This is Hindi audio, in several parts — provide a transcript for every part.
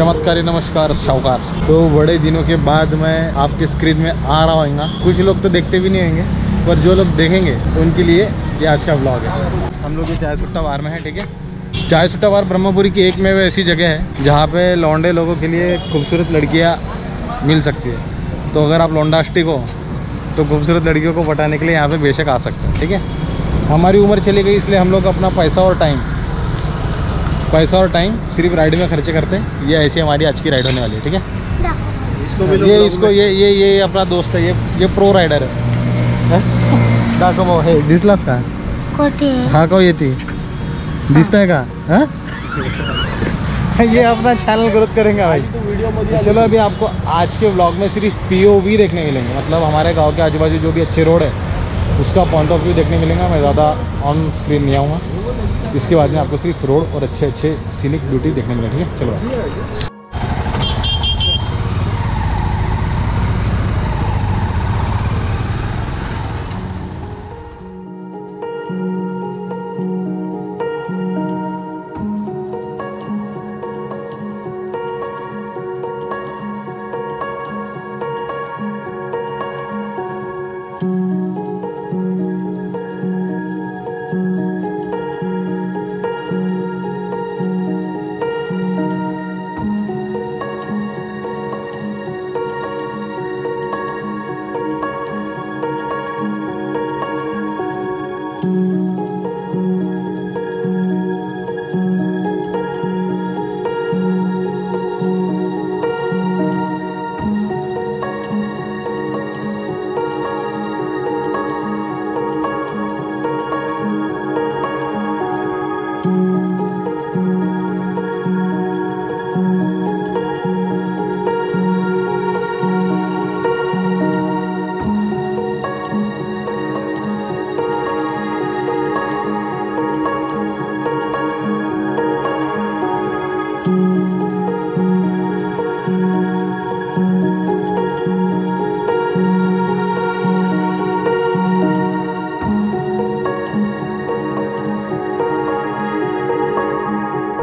चमत्कारी नमस्कार शाहकार तो बड़े दिनों के बाद मैं आपके स्क्रीन में आ रहा होगा कुछ लोग तो देखते भी नहीं होंगे, पर जो लोग देखेंगे, उनके लिए ये आज का ब्लॉग है। हम लोग ये चाय सुट्टा बार में है, ठीक है? चाय सुट्टा बार ब्रह्मपुरी की एक में वो ऐसी जगह है, जहाँ पे लौंडे लोगों के लिए खूबसूरत लड़कियाँ मिल सकती है। तो अगर आप लौंडास्टिक हो तो खूबसूरत लड़कियों को बटाने के लिए यहाँ पे बेशक आ सकते हैं, ठीक है? हमारी उम्र चली गई, इसलिए हम लोग अपना पैसा और टाइम पैसा और टाइम सिर्फ़ राइड में खर्चे करते हैं। ये ऐसी हमारी आज की राइड होने वाली है ठीक है? इसको ये इसको ये ये ये अपना दोस्त है ये ये प्रो राइडर है। दाखव हे दिसलास का कोठे हा। का येते दिसतंय का हाँ? ये अपना चैनल ग्रोथ करेंगे भाई। तो चलो अभी आपको आज के व्लॉग में सिर्फ़ पीओवी देखने मिलेंगे। मतलब हमारे गाँव के आजू बाजू जो भी अच्छे रोड है उसका पॉइंट ऑफ़ व्यू देखने मिलेगा। मैं ज़्यादा ऑन स्क्रीन नहीं आऊँगा। इसके बाद में आपको सिर्फ़ रोड और अच्छे अच्छे सीनिक ब्यूटी देखने मिलेगा, ठीक है? चलो।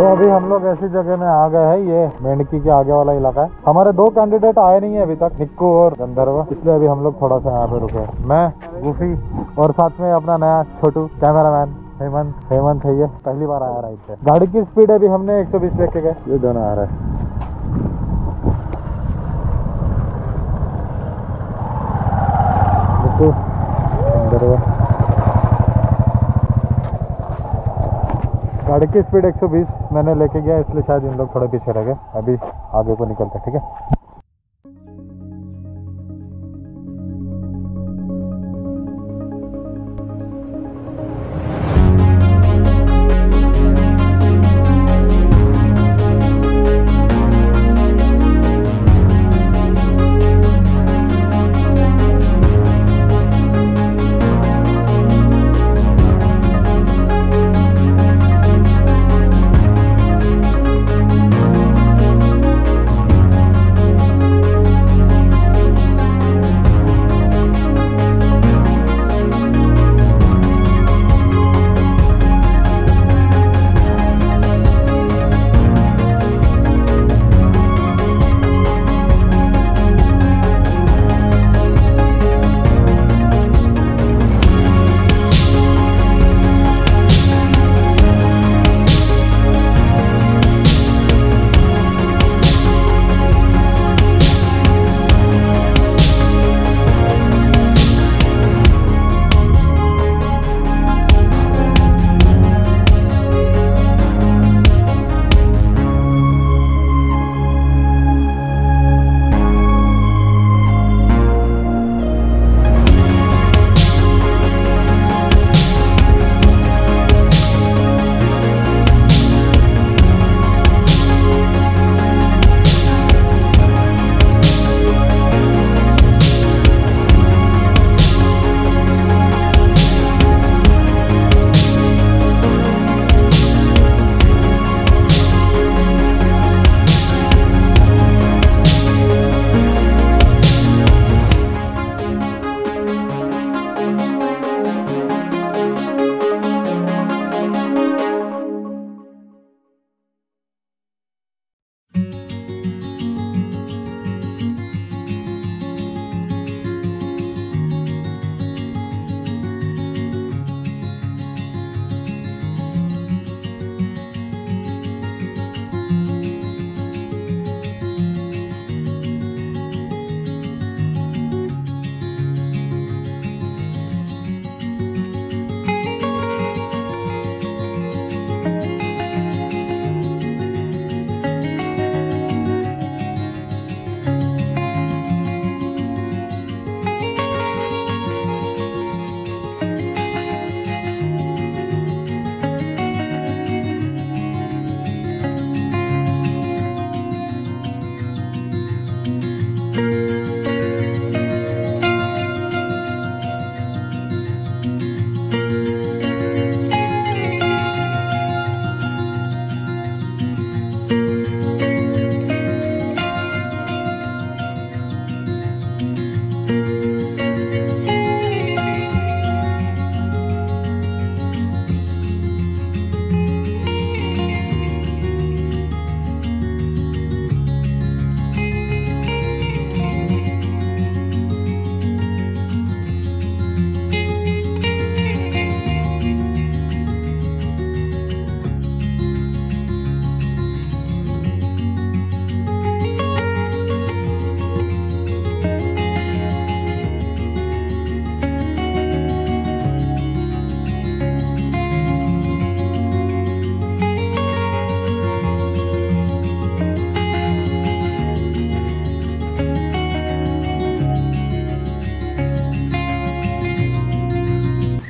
तो अभी हम लोग ऐसी जगह में आ गए हैं, ये मेंढकी के आगे वाला इलाका है। हमारे दो कैंडिडेट आए नहीं है अभी तक, निक्कू और गंधर्व। इसलिए अभी हम लोग थोड़ा सा यहाँ पे रुके। मैं, गुफी और साथ में अपना नया छोटू कैमरामैन हेमंत। हेमंत है ये, पहली बार आया राइड पे। गाड़ी की स्पीड अभी हमने 120 लेके गए। ये दोनों आ रहा है। गाड़ी की स्पीड 120 मैंने लेके गया, इसलिए शायद इन लोग थोड़े पीछे रह गए। अभी आगे को निकलते ठीक है?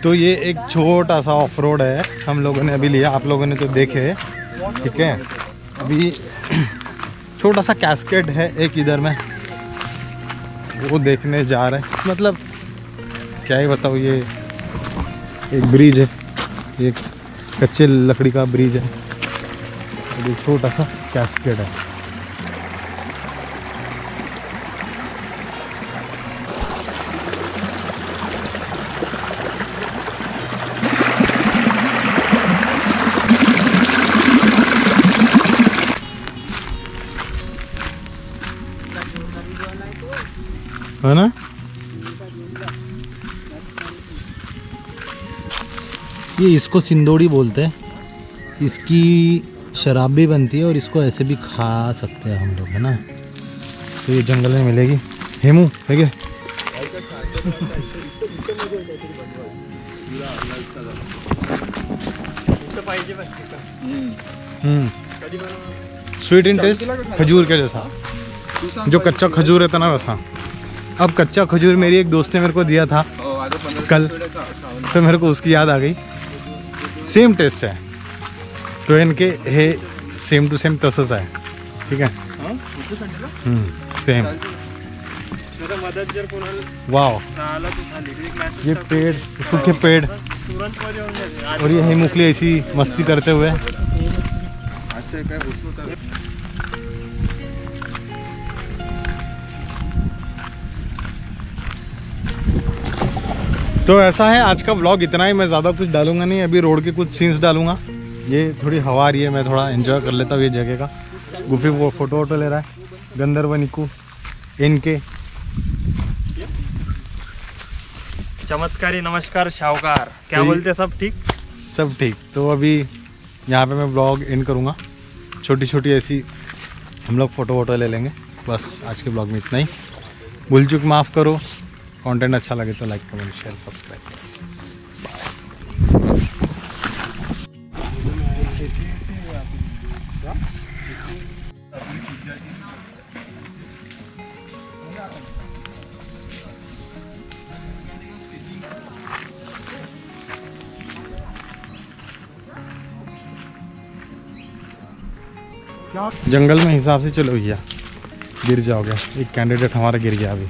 तो ये एक छोटा सा ऑफ़ रोड है। हम लोगों ने अभी लिया, आप लोगों ने तो देखे, ठीक है? अभी छोटा सा कैस्केट है एक इधर में। वो देखने जा रहे हैं। मतलब क्या ही बताओ ये एक ब्रिज है। एक कच्चे लकड़ी का ब्रिज है। छोटा सा कैस्केट है। है ना? ये इसको सिंदोड़ी बोलते हैं। इसकी शराब भी बनती है और इसको ऐसे भी खा सकते हैं हम लोग, है ना? तो ये जंगल में मिलेगी। हेमू, है क्या? स्वीट इन टेस्ट खजूर के जैसा। जो कच्चा खजूर रहता ना वैसा। अब कच्चा खजूर मेरी एक दोस्त ने मेरे को दिया था कल तो मेरे को उसकी याद आ गई। सेम टेस्ट है। तो इनके हे सेम टू सेम तसंच आहे ठीक आहे सेम वाव झाला तर झाली एक मॅसेज ये पेड़ सूखे पेड़। और ये हिमुकली ऐसी मस्ती करते हुए। तो ऐसा है आज का व्लॉग इतना ही मैं ज़्यादा कुछ डालूँगा नहीं अभी रोड के कुछ सीन्स डालूँगा। ये थोड़ी हवा आ रही है मैं थोड़ा एंजॉय कर लेता हूँ ये जगह का। गुफी वो फ़ोटो वोटो ले रहा है गंधर्व निकू इनके। चमत्कारी नमस्कार शाहूकार। क्या बोलते सब ठीक? सब ठीक। तो अभी यहाँ पे मैं ब्लॉग इन करूँगा। छोटी छोटी ऐसी हम लोग फ़ोटो वोटो ले लेंगे। बस आज के ब्लॉग में इतना ही। भूल चूक माफ़ करो। कंटेंट अच्छा लगे तो लाइक कमेंट शेयर सब्सक्राइब करें जंगल में हिसाब से चलो भैया गिर जाओगे। एक कैंडिडेट हमारा गिर गया अभी।